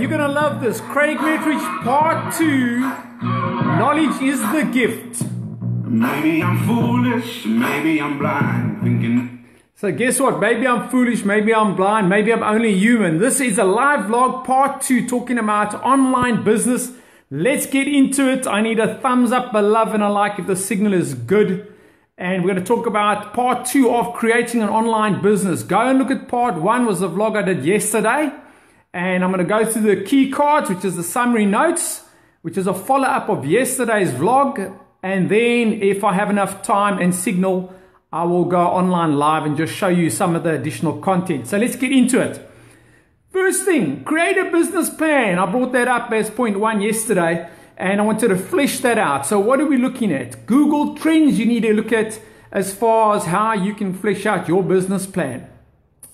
you're going to love this. Craig Metrowich, part two. Knowledge is the gift. Maybe I'm foolish, maybe I'm blind, thinking. So, guess what? Maybe I'm foolish, maybe I'm blind, maybe I'm only human. This is a live vlog, part two, talking about online business. Let's get into it. I need a thumbs up, a love, and a like if the signal is good. And we're going to talk about part two of creating an online business. Go and look at part one was the vlog I did yesterday. And I'm going to go through the key cards, which is the summary notes, which is a follow up of yesterday's vlog. And then if I have enough time and signal, I will go online live and just show you some of the additional content. So let's get into it. First thing, create a business plan. I brought that up as point one yesterday and I wanted to flesh that out. So what are we looking at? Google Trends you need to look at as far as how you can flesh out your business plan.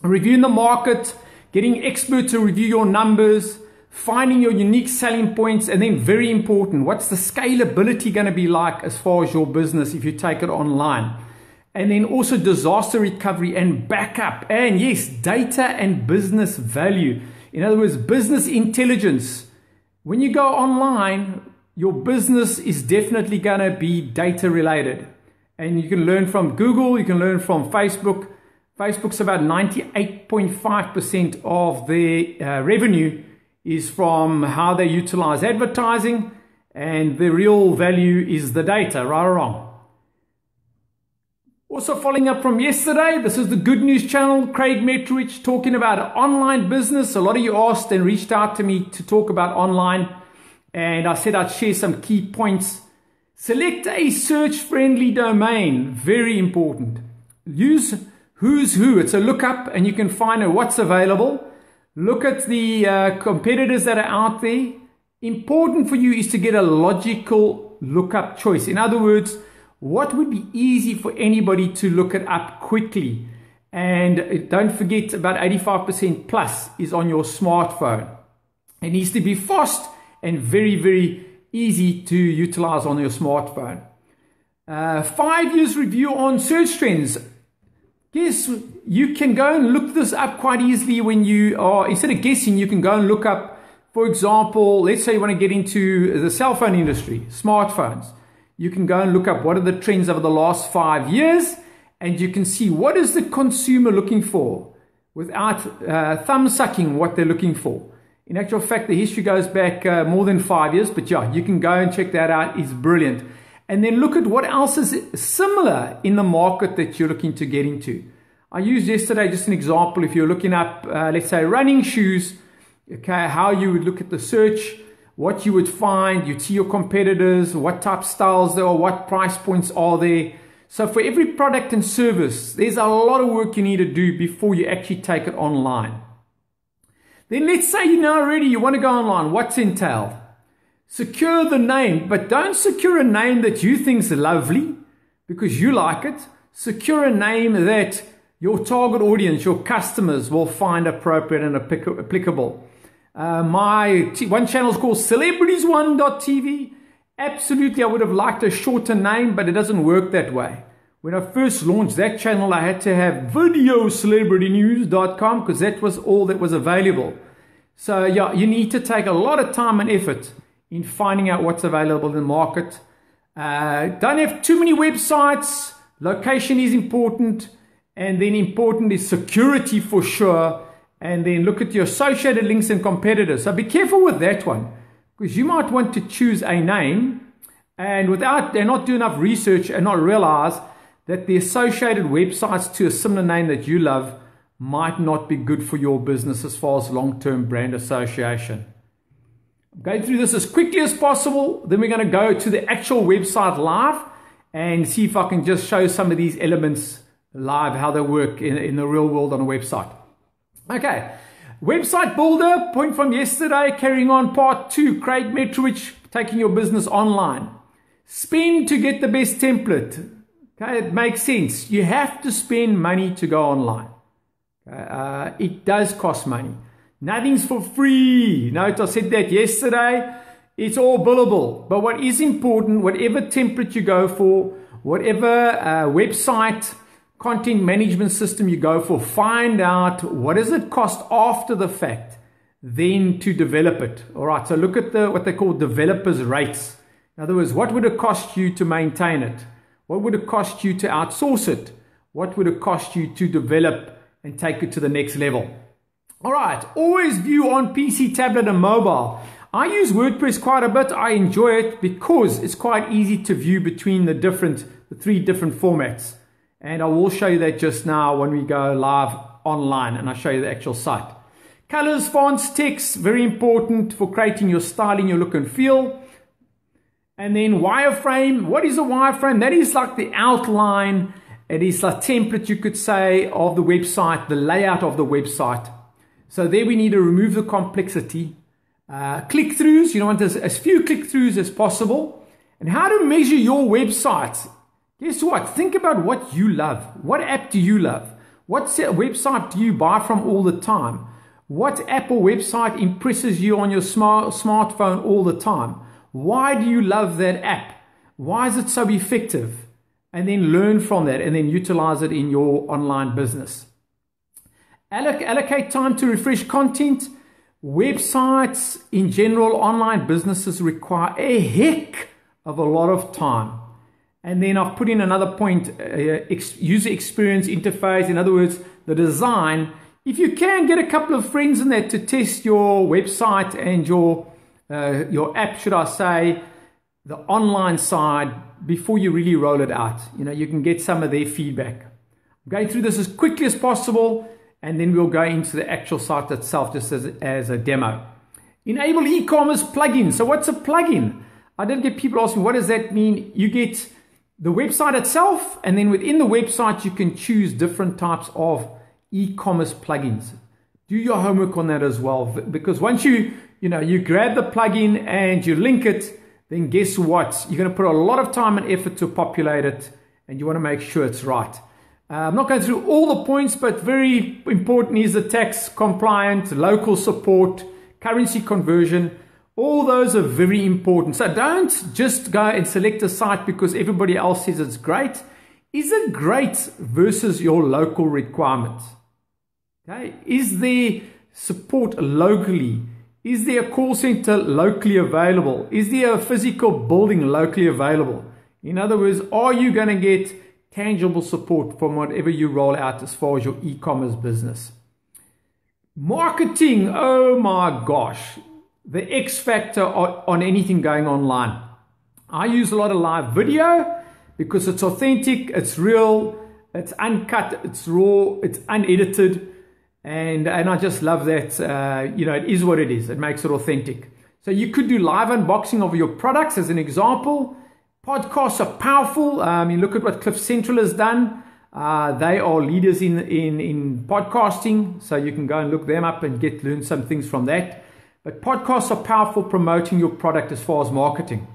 Reviewing the market, getting experts to review your numbers, finding your unique selling points, and then very important, what's the scalability going to be like as far as your business if you take it online? And then also disaster recovery and backup. And yes, data and business value. In other words, business intelligence. When you go online, your business is definitely going to be data related. And you can learn from Google, you can learn from Facebook, Facebook's about 98.5% of their uh, revenue is from how they utilize advertising, and the real value is the data, right or wrong. Also, following up from yesterday, this is the Good News channel, Craig Metrowich, talking about online business. A lot of you asked and reached out to me to talk about online, and I said I'd share some key points. Select a search friendly domain, very important. Use who's who. It's a lookup and you can find out what's available. Look at the uh, competitors that are out there. Important for you is to get a logical lookup choice. In other words, what would be easy for anybody to look it up quickly? And uh, don't forget about 85% plus is on your smartphone. It needs to be fast and very, very easy to utilize on your smartphone. Uh, five years review on search trends. Yes, you can go and look this up quite easily when you are, instead of guessing, you can go and look up, for example, let's say you want to get into the cell phone industry, smartphones. You can go and look up what are the trends over the last five years, and you can see what is the consumer looking for without uh, thumb sucking what they're looking for. In actual fact, the history goes back uh, more than five years, but yeah, you can go and check that out. It's brilliant and then look at what else is similar in the market that you're looking to get into. I used yesterday just an example. If you're looking up, uh, let's say, running shoes, okay, how you would look at the search, what you would find, you'd see your competitors, what type styles there are, what price points are there. So for every product and service, there's a lot of work you need to do before you actually take it online. Then let's say you know already you want to go online. What's entailed? Secure the name, but don't secure a name that you think's lovely because you like it. Secure a name that your target audience, your customers will find appropriate and applicable. Uh, my t- one channel is called celebrities1.tv. Absolutely, I would have liked a shorter name, but it doesn't work that way. When I first launched that channel, I had to have videocelebritynews.com because that was all that was available. So, yeah, you need to take a lot of time and effort in finding out what's available in the market. Uh, don't have too many websites. Location is important. And then important is security for sure. And then look at your associated links and competitors. So be careful with that one because you might want to choose a name and without and not do enough research and not realize that the associated websites to a similar name that you love might not be good for your business as far as long-term brand association going through this as quickly as possible. Then we're going to go to the actual website live and see if I can just show some of these elements live, how they work in, in the real world on a website. Okay. Website builder, point from yesterday, carrying on part two. Craig Metrowich, taking your business online. Spend to get the best template. Okay, it makes sense. You have to spend money to go online. Uh, it does cost money. Nothing's for free. Note I said that yesterday. It's all billable. But what is important, whatever template you go for, whatever uh, website content management system you go for, find out what does it cost after the fact. then to develop it. All right, so look at the what they call developers rates. In other words, what would it cost you to maintain it? What would it cost you to outsource it? What would it cost you to develop and take it to the next level? All right, always view on PC, tablet, and mobile. I use WordPress quite a bit. I enjoy it because it's quite easy to view between the different, the three different formats. And I will show you that just now when we go live online and I show you the actual site. Colors, fonts, text, very important for creating your style and your look and feel. And then wireframe. What is a wireframe? That is like the outline. It is a template, you could say, of the website, the layout of the website. So there we need to remove the complexity. Uh, click-throughs, you want as, as few click-throughs as possible. And how to measure your website. Guess what? Think about what you love. What app do you love? What website do you buy from all the time? What app or website impresses you on your smart, smartphone all the time? Why do you love that app? Why is it so effective? And then learn from that and then utilize it in your online business. Alloc- allocate time to refresh content. Websites in general, online businesses require a heck of a lot of time. And then I've put in another point uh, user experience interface. In other words, the design. If you can get a couple of friends in there to test your website and your uh, your app, should I say, the online side before you really roll it out. You know, you can get some of their feedback. I'm going through this as quickly as possible, and then we'll go into the actual site itself just as, as a demo. Enable e-commerce plugin. So what's a plugin? I did get people asking, what does that mean? You get the website itself, and then within the website, you can choose different types of e-commerce plugins. Do your homework on that as well, because once you you know, you grab the plugin and you link it, then guess what? You're going to put a lot of time and effort to populate it, and you want to make sure it's right. Uh, I'm not going through all the points, but very important is the tax compliant, local support, currency conversion. All those are very important. So don't just go and select a site because everybody else says it's great. Is it great versus your local requirements? Okay. Is there support locally? Is there a call center locally available? Is there a physical building locally available? In other words, are you going to get tangible support from whatever you roll out as far as your e commerce business? Marketing, oh my gosh, the X factor on anything going online. I use a lot of live video because it's authentic, it's real, it's uncut, it's raw, it's unedited and and I just love that. Uh, you know, it is what it is. It makes it authentic. So you could do live unboxing of your products as an example. Podcasts are powerful. Um, you look at what Cliff Central has done. Uh, they are leaders in, in, in podcasting, so you can go and look them up and get learn some things from that. But podcasts are powerful promoting your product as far as marketing.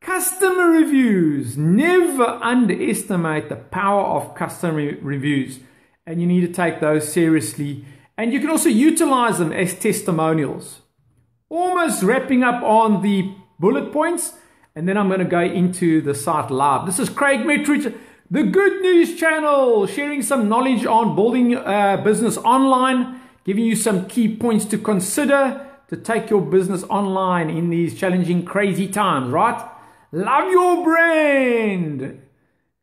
Customer reviews. Never underestimate the power of customer reviews and you need to take those seriously. And you can also utilize them as testimonials. Almost wrapping up on the bullet points, and then I'm going to go into the site live. This is Craig Metrowich, the Good News Channel, sharing some knowledge on building a business online, giving you some key points to consider to take your business online in these challenging, crazy times, right? Love your brand.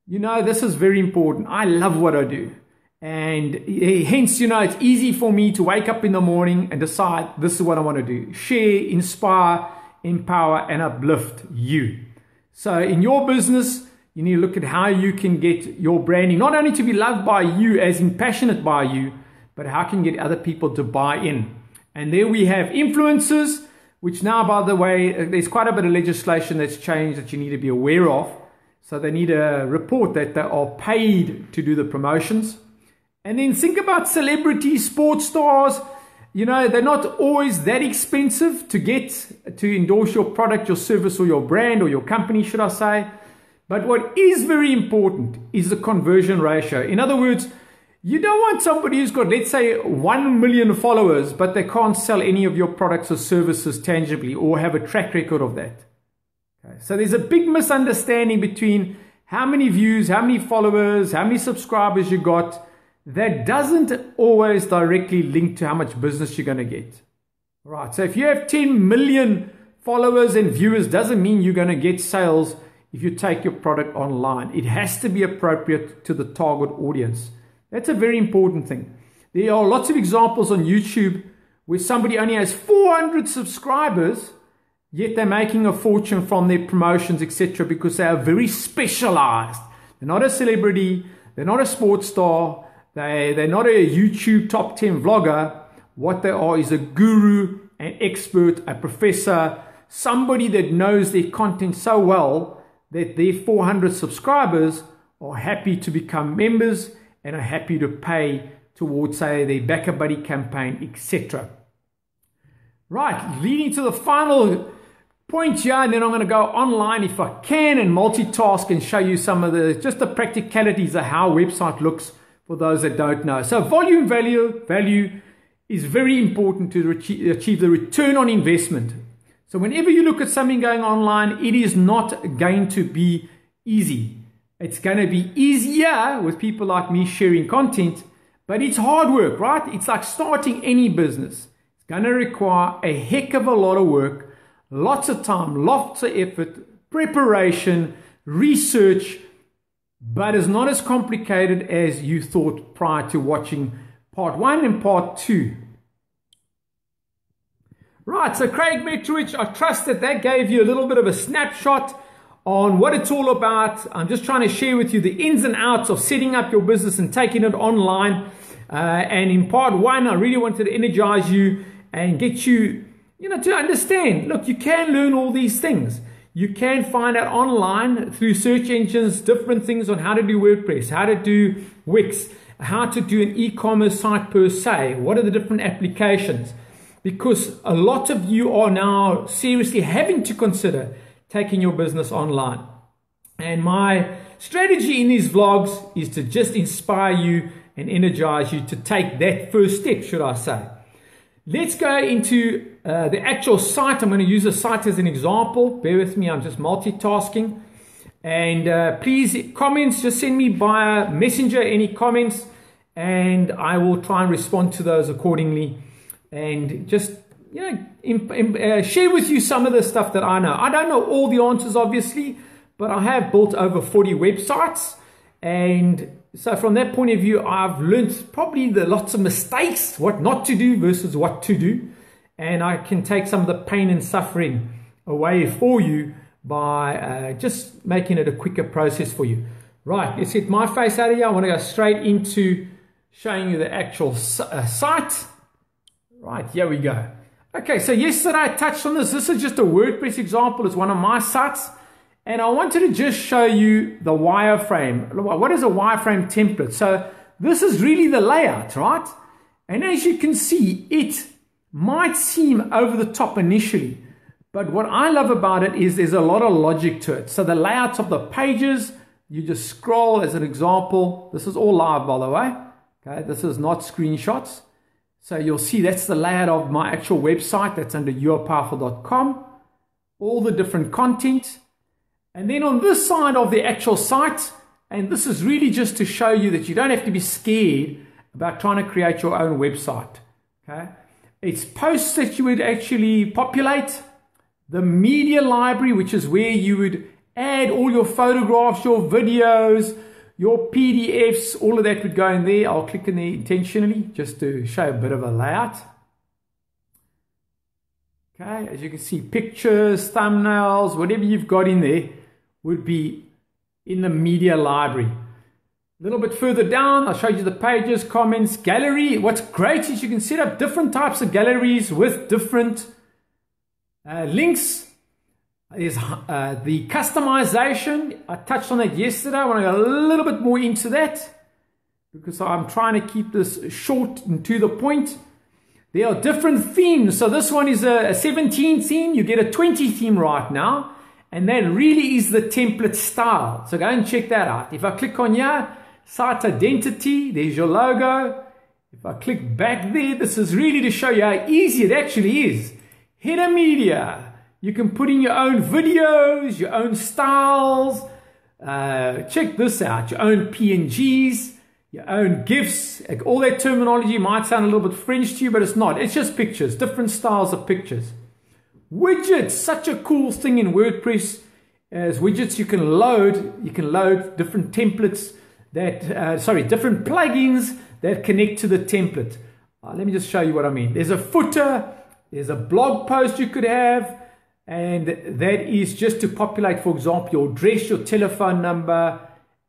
You know, this is very important. I love what I do. And eh, hence, you know, it's easy for me to wake up in the morning and decide this is what I want to do share, inspire, empower, and uplift you. So, in your business, you need to look at how you can get your branding not only to be loved by you, as in passionate by you, but how can you get other people to buy in. And there we have influencers, which now, by the way, uh, there's quite a bit of legislation that's changed that you need to be aware of. So, they need a report that they are paid to do the promotions. And then think about celebrities, sports stars. You know, they're not always that expensive to get to endorse your product, your service, or your brand, or your company, should I say. But what is very important is the conversion ratio. In other words, you don't want somebody who's got, let's say, 1 million followers, but they can't sell any of your products or services tangibly or have a track record of that. Okay. So there's a big misunderstanding between how many views, how many followers, how many subscribers you got that doesn't always directly link to how much business you're going to get. Right. So if you have 10 million followers and viewers, doesn't mean you're going to get sales if you take your product online. It has to be appropriate to the target audience. That's a very important thing. There are lots of examples on YouTube where somebody only has 400 subscribers, yet they're making a fortune from their promotions, etc., because they are very specialized. They're not a celebrity, they're not a sports star, they, they're not a YouTube top 10 vlogger. What they are is a guru, an expert, a professor, somebody that knows their content so well that their 400 subscribers are happy to become members and are happy to pay towards, say, their BackaBuddy campaign, etc. Right, leading to the final point here, and then I'm going to go online if I can and multitask and show you some of the just the practicalities of how website looks for those that don't know. So volume value value is very important to achieve the return on investment. So whenever you look at something going online, it is not going to be easy. It's going to be easier with people like me sharing content, but it's hard work, right? It's like starting any business. It's going to require a heck of a lot of work, lots of time, lots of effort, preparation, research, but it's not as complicated as you thought prior to watching part one and part two. Right, so Craig Metrowich, I trust that that gave you a little bit of a snapshot on what it's all about. I'm just trying to share with you the ins and outs of setting up your business and taking it online. Uh, and in part one, I really wanted to energize you and get you, you know, to understand. Look, you can learn all these things. You can find out online through search engines different things on how to do WordPress, how to do Wix, how to do an e-commerce site per se. What are the different applications? Because a lot of you are now seriously having to consider taking your business online. And my strategy in these vlogs is to just inspire you and energize you to take that first step, should I say. Let's go into uh, the actual site. I'm going to use a site as an example. Bear with me, I'm just multitasking. And uh, please, comments, just send me via messenger any comments, and I will try and respond to those accordingly. And just, you know, uh, share with you some of the stuff that I know. I don't know all the answers, obviously, but I have built over 40 websites. And so from that point of view, I've learned probably the lots of mistakes, what not to do versus what to do. And I can take some of the pain and suffering away for you by uh, just making it a quicker process for you. Right, let's get my face out of here. I want to go straight into showing you the actual uh, site. Right, here we go. Okay, so yesterday I touched on this. This is just a WordPress example. It's one of my sites. And I wanted to just show you the wireframe. What is a wireframe template? So this is really the layout, right? And as you can see, it might seem over the top initially. But what I love about it is there's a lot of logic to it. So the layouts of the pages, you just scroll as an example. This is all live, by the way. Okay, this is not screenshots. So you'll see that's the layout of my actual website. That's under urpowerful.com. All the different content. And then on this side of the actual site, and this is really just to show you that you don't have to be scared about trying to create your own website. Okay? It's posts that you would actually populate, the media library, which is where you would add all your photographs, your videos, your PDFs, all of that would go in there. I'll click in there intentionally just to show a bit of a layout. Okay, as you can see, pictures, thumbnails, whatever you've got in there would be in the media library. A little bit further down, I'll show you the pages, comments, gallery. What's great is you can set up different types of galleries with different uh, links. There's uh, the customization. I touched on that yesterday. I want to go a little bit more into that because I'm trying to keep this short and to the point. There are different themes. So this one is a, a 17 theme. You get a 20 theme right now. And that really is the template style. So go and check that out. If I click on here, site identity, there's your logo. If I click back there, this is really to show you how easy it actually is. Header media. You can put in your own videos, your own styles. Uh, check this out, your own PNGs. your own GIFs. All that terminology might sound a little bit French to you, but it's not. It's just pictures, different styles of pictures. Widgets, such a cool thing in WordPress. As widgets, you can load, you can load different templates that, uh, sorry, different plugins that connect to the template. Uh, let me just show you what I mean. There's a footer, there's a blog post you could have, and that is just to populate, for example, your address, your telephone number,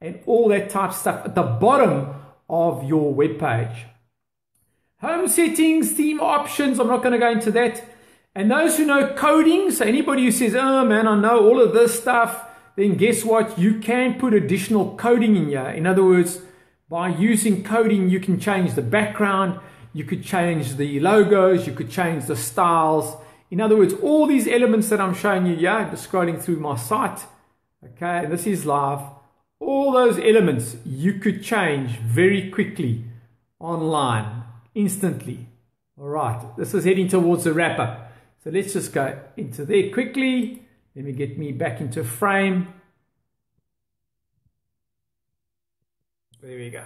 and all that type of stuff at the bottom of your web page. Home settings, theme options, I'm not going to go into that. And those who know coding, so anybody who says, oh man, I know all of this stuff, then guess what? You can put additional coding in here. In other words, by using coding, you can change the background, you could change the logos, you could change the styles. In other words, all these elements that I'm showing you here, just scrolling through my site, okay, this is live. All those elements you could change very quickly online, instantly. All right, this is heading towards the wrap up. So let's just go into there quickly. Let me get me back into frame. There we go.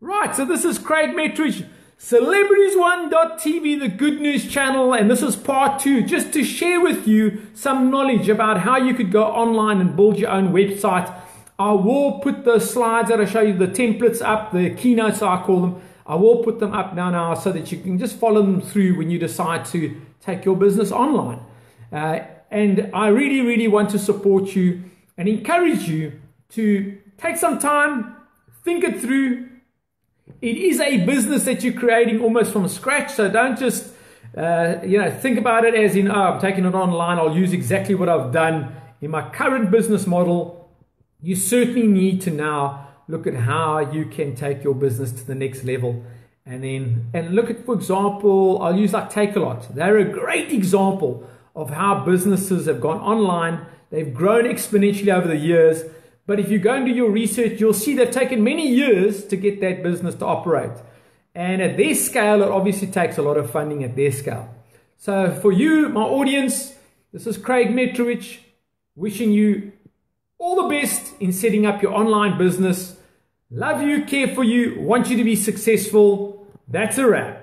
Right, so this is Craig Metrowich, Celebrities1.tv, the good news channel, and this is part two, just to share with you some knowledge about how you could go online and build your own website. I will put the slides that I show you, the templates up, the keynotes I call them. I will put them up now now so that you can just follow them through when you decide to take your business online. Uh, and I really, really want to support you and encourage you to take some time, think it through. It is a business that you're creating almost from scratch. So don't just, uh, you know, think about it as in, oh, I'm taking it online. I'll use exactly what I've done in my current business model. You certainly need to now look at how you can take your business to the next level. And then, and look at, for example, I'll use like Takealot. They're a great example of how businesses have gone online. They've grown exponentially over the years. But if you go and do your research, you'll see they've taken many years to get that business to operate. And at their scale, it obviously takes a lot of funding at their scale. So for you, my audience, this is Craig Metrowich wishing you all the best in setting up your online business. Love you, care for you, want you to be successful. That's a wrap.